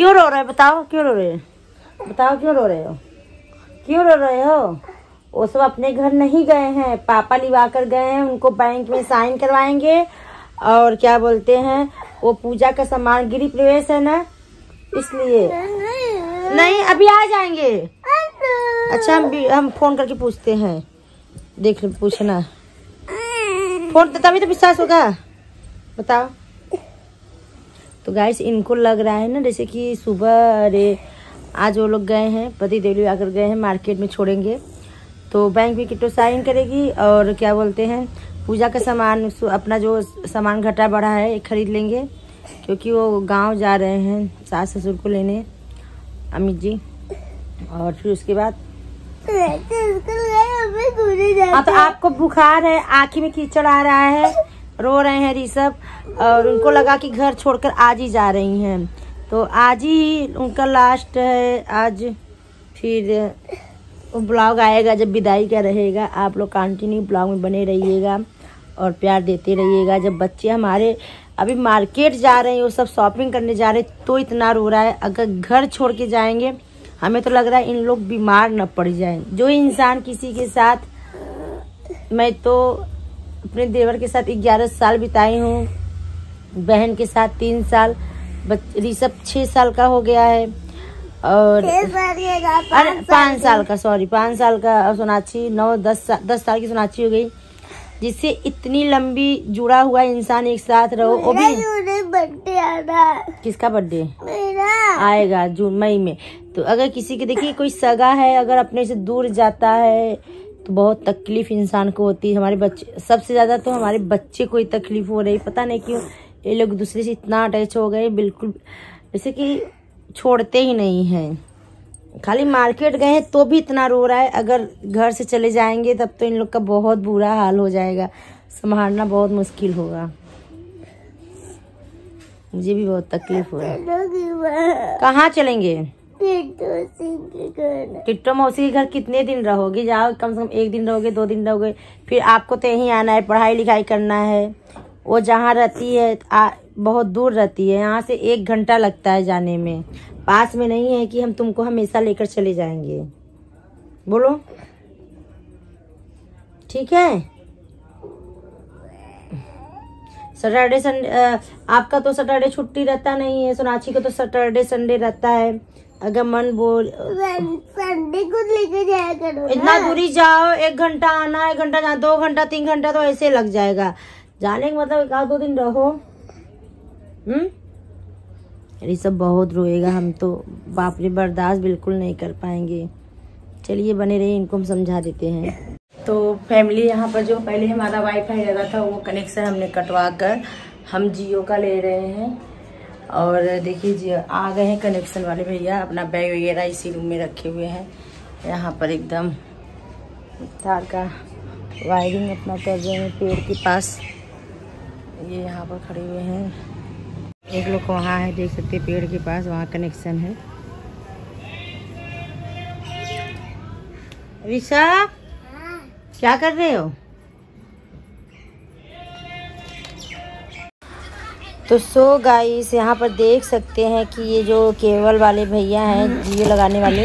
क्यों रो रहे बताओ, क्यों रो रहे बताओ, क्यों रो रहे हो? क्यों रो रहे हो? वो सब अपने घर नहीं गए हैं। पापा लिवा कर गए हैं, उनको बैंक में साइन करवाएँगे और क्या बोलते हैं, वो पूजा का सामान गिरी प्रवेश है ना? इसलिए। नहीं, अभी आ जाएँगे। अच्छा हम हम फ़ोन करके पूछते हैं। देख, पूछना। फ़ोन तभी तो विश्वास होगा। बताओ। तो गाइस इनको लग रहा है ना जैसे कि सुबह अरे आज वो लोग गए हैं पति देवली आकर गए हैं मार्केट में छोड़ेंगे। तो बैंक में किटो साइन करेगी और क्या बोलते हैं पूजा का सामान अपना जो सामान घटा बढ़ा है खरीद लेंगे क्योंकि वो गाँव जा रहे हैं सास ससुर को लेने अमित जी। और फिर उसके बाद? हाँ तो आपको बुखार है आँखी में कीचड़ आ रहा है रो रहे हैं ऋषभ और उनको लगा कि घर छोड़कर आज ही जा रही हैं। तो आज ही उनका लास्ट है, आज फिर ब्लॉग आएगा, जब विदाई का रहेगा। आप लोग कंटिन्यू ब्लॉग में बने रहिएगा और प्यार देते रहिएगा। जब बच्चे हमारे अभी मार्केट जा रहे हैं, वो सब शॉपिंग करने जा रहे हैं तो इतना रो रहा है। अगर घर छोड़ के जाएँगे, हमें तो लग रहा है इन लोग बीमार न पड़ जाएँ। जो इंसान किसी के साथ, मैं तो अपने देवर के साथ ग्यारह साल बिताई हूँ बहन के साथ तीन साल ऋषभ छः साल का हो गया है और अरे पाँच साल का सॉरी पाँच साल का सोनाक्षी नौ दस साल दस साल की सोनाक्षी हो गई जिससे इतनी लंबी जुड़ा हुआ इंसान एक साथ रहो वो भी बर्थडे किसका बर्थडे? मेरा। आएगा जून मई में। तो अगर किसी के देखिए कोई सगा है अगर अपने से दूर जाता है तो बहुत तकलीफ़ इंसान को होती है। हमारे बच्चे, सबसे ज़्यादा तो हमारे बच्चे को ही तकलीफ़ हो रही पता नहीं क्यों ये लोग दूसरे से इतना अटैच हो गए, बिल्कुल, जैसे कि छोड़ते ही नहीं हैं। खाली मार्केट गए हैं तो भी इतना रो रहा है। अगर घर से चले जाएँगे तब तो इन लोग का बहुत बुरा हाल हो जाएगा। संभालना बहुत मुश्किल होगा। मुझे भी बहुत तकलीफ़ हो रहा है। कहाँ चलेंगे? किट्टो मौसी के घर कितने दिन रहोगे? जाओ कम से कम एक दिन रहोगे दो दिन रहोगे। फिर आपको तो यहीं आना है पढ़ाई लिखाई करना है। वो जहाँ रहती है आ, बहुत दूर रहती है। यहाँ से एक घंटा लगता है जाने में। पास में नहीं है कि हम तुमको हमेशा लेकर चले जाएँगे। बोलो। ठीक है? सैटरडे संडे आपका तो सैटरडे छुट्टी रहता नहीं है सोनाक्षी का तो सैटरडे संडे रहता है। अगर मन बोल संडे को लेकर जाया करो इतना दूरी जाओ एक घंटा आना एक घंटा जाना दो घंटा तीन घंटा तो ऐसे लग जाएगा। जाने का मतलब एक दो दिन रहो। हम्म? ये सब बहुत रोएगा हम तो बाप रे बर्दाश्त बिल्कुल नहीं कर पाएँगे। चलिए बने रहिए इनको हम समझा देते हैं। तो फैमिली यहाँ पर जो पहले हमारा वाईफाई लगा था वो कनेक्शन हमने कटवा कर हम जियो का ले रहे हैं। और देखिए जी आ गए हैं कनेक्शन वाले भैया अपना बैग वगैरह इसी रूम में रखे हुए हैं। यहाँ पर एकदम तार का वायरिंग अपना कर रहे हैं पेड़ के पास। ये यहाँ पर खड़े हुए हैं। एक लोग वहाँ है देख सकते हैं पेड़ के पास वहाँ कनेक्शन है। ऋषा क्या कर रहे हो? तो सो गाइस यहाँ पर देख सकते हैं कि ये जो केबल वाले भैया हैं जियो लगाने वाले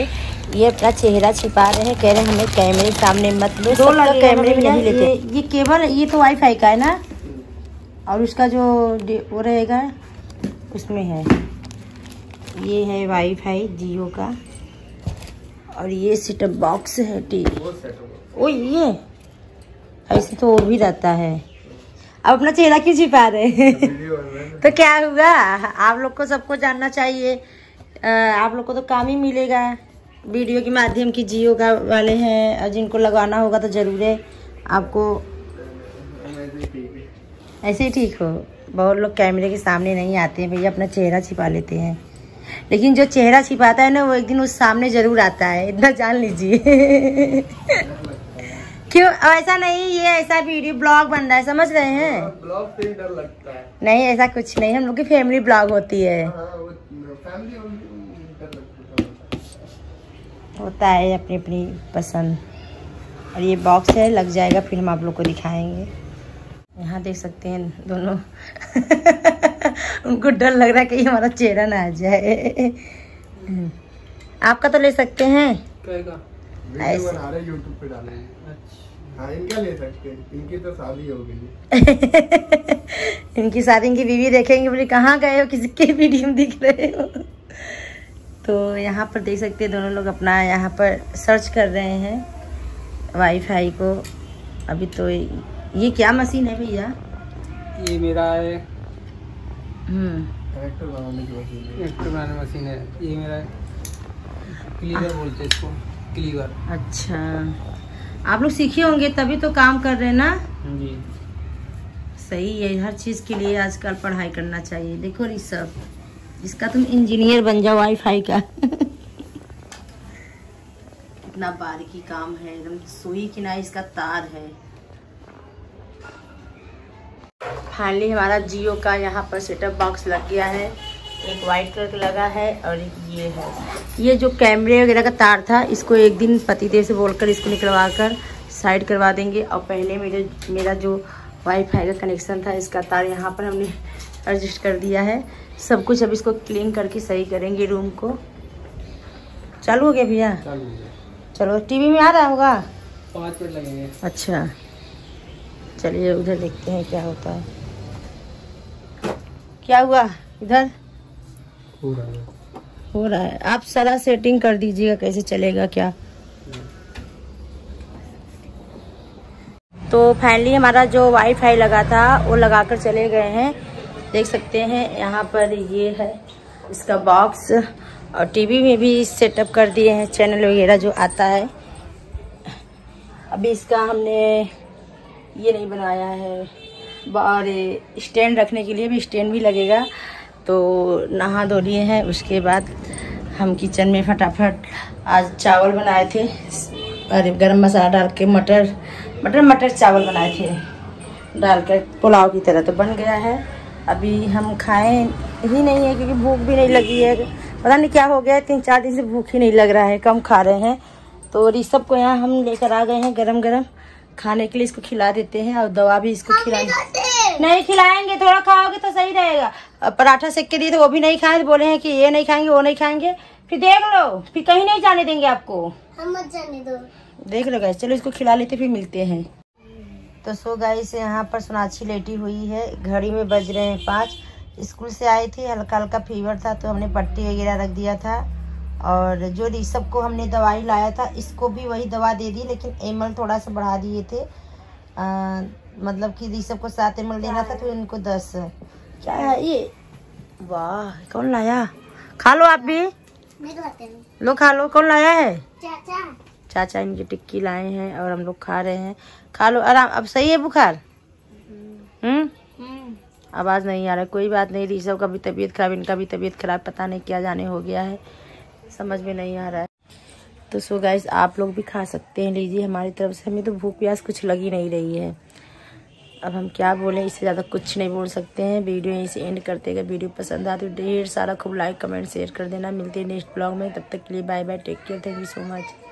ये अपना चेहरा छिपा रहे हैं कह रहे हैं हमें कैमरे सामने मत लो दो कैमरे भी नहीं लेते। ये, ये केबल ये तो वाईफाई का है ना? और उसका जो वो रहेगा उसमें है। ये है वाईफाई जियो का। और ये सेटअप बॉक्स है टीवी ओ ये! ऐसे तो वो भी रहता है। अब अपना चेहरा क्यों छिपा रहे तो क्या हुआ? आप लोग को सबको जानना चाहिए। आप लोग को तो काम ही मिलेगा। वीडियो के माध्यम की जियो का वाले हैं और जिनको लगवाना होगा तो ज़रूर है। आपको ऐसे ही ठीक हो। बहुत लोग कैमरे के सामने नहीं आते हैं भैया अपना चेहरा छिपा लेते हैं। लेकिन जो चेहरा छिपाता है ना वो एक दिन उस सामने ज़रूर आता है। इतना जान लीजिए। क्यों? ऐसा नहीं ये ऐसा वीडियो ब्लॉग बन रहा है समझ रहे हैं? ब्लॉग से डर लगता है। नहीं ऐसा कुछ नहीं हम लोग की फैमिली ब्लॉग होती है। हाँ, है होता है अपनी अपनी पसंद। और ये बॉक्स है लग जाएगा फिर हम आप लोग को दिखाएँगे। यहाँ देख सकते हैं दोनों। उनको डर लग रहा है कि हमारा चेहरा ना आ जाए। आपका तो ले सकते हैं। ऐसे। हाँ इनका ले सकते इनकी तो शादी हो गई इनकी शादी इनकी बीवी देखेंगे बोले कहाँ गए हो? किसके वीडियो में दिख रहे हो। तो यहाँ पर देख सकते हैं दोनों लोग अपना यहाँ पर सर्च कर रहे हैं वाईफाई को। अभी तो ये क्या मशीन है भैया? ये मेरा है। हम्म। ट्रैक्टर बनाने की मशीन है। एक्टर बनाने मशीन है। ये मेरा क्लीवर बोलते हैं इसको। क्लीवर अच्छा। आप लोग सीखे होंगे तभी तो काम कर रहे हैं ना? जी। सही है हर चीज़ के लिए आजकल पढ़ाई करना चाहिए। देखो ऋषभ इसका तुम इंजीनियर बन जाओ वाईफाई का। कितना बारीकी काम है एकदम सुई किनारे इसका तार है। फाइनली हमारा जियो का यहाँ पर सेटअप बॉक्स लग गया है। एक वाइट कलर का लगा है और एक ये है। ये जो कैमरे वगैरह का तार था इसको एक दिन पतिदेव से बोलकर इसको निकलवा कर साइड करवा देंगे। और पहले मेरे मेरा जो वाईफाई का कनेक्शन था इसका तार यहाँ पर हमने एडजस्ट कर दिया है। सब कुछ अब इसको क्लीन करके सही करेंगे रूम को। चालू हो गया भैया? चलो टीवी में आ रहा होगा? पाँच मिनट लगेंगे। अच्छा। चलिए उधर देखते हैं क्या होता है। क्या हुआ? इधर? हो रहा है। हो रहा है। आप सारा सेटिंग कर दीजिएगा, कैसे चलेगा, क्या? तो फाइनली हमारा जो वाईफाई लगा था, वो लगाकर चले गए हैं। देख सकते हैं, यहाँ पर ये है इसका बॉक्स और टीवी में भी सेटअप कर दिए हैं चैनल वगैरह जो आता है। अभी इसका हमने ये नहीं बनाया है। और स्टैंड रखने के लिए भी स्टैंड भी लगेगा। तो नहा धो लिए हैं उसके बाद हम किचन में फटाफट आज चावल बनाए थे। अरे गरम मसाला डाल के मटर मटर मटर चावल बनाए थे। डालकर पुलाव की तरह तो बन गया है। अभी हम खाएँ ही नहीं है क्योंकि भूख भी नहीं लगी है। पता नहीं क्या हो गया है तीन चार दिन से भूख ही नहीं लग रहा है कम खा रहे हैं। तो ऋषभ को यहाँ हम लेकर आ गए हैं गरम गरम। खाने के लिए इसको खिला देते हैं और दवा भी इसको खिलाएँगे नहीं खिलाएँगे थोड़ा खाओगे तो सही रहेगा। पराठा सेक के दिए थे वो भी नहीं खाए बोले हैं कि ये नहीं खाएँगे वो नहीं खाएँगे। फिर देख लो फिर कहीं नहीं जाने देंगे आपको। हम मत जाने दो। देख लो गाइस चलो इसको खिला लेते फिर मिलते हैं। तो सो गाइस यहाँ पर सोनाक्षी लेटी हुई है घड़ी में बज रहे हैं पाँच। स्कूल से आई थी हल्का हल्का फीवर था तो हमने पट्टी वगैरह रख दिया था। और जो ऋषभ को हमने दवाई लाया था इसको भी वही दवा दे दी लेकिन एमल थोड़ा सा बढ़ा दिए थे। आ, मतलब कि ऋषभ को सात एम देना था तो इनको दस। क्या है ये वाह कौन लाया? खा लो आप भी। लो खा लो कौन लाया है? चाचा। चाचा इनकी टिक्की लाए हैं और हम लोग खा रहे हैं। खा लो आराम। अब सही है बुखार? हम्म? आवाज़ नहीं आ रहा कोई बात नहीं। ऋषभ का भी तबीयत खराब इनका भी तबीयत खराब पता नहीं क्या जाने हो गया है। समझ में नहीं आ रहा है। तो सो गाइस आप लोग भी खा सकते हैं। लीजिए हमारी तरफ़ से हमें तो भूख प्यास कुछ लगी नहीं रही है। अब हम क्या बोलें, इससे ज़्यादा कुछ नहीं बोल सकते हैं। वीडियो यहीं से एंड करते हैं। वीडियो पसंद आती तो ढेर सारा खूब लाइक कमेंट शेयर कर देना। मिलते हैं नेक्स्ट ब्लॉग में। तब तक के लिए bye bye take care thank you so much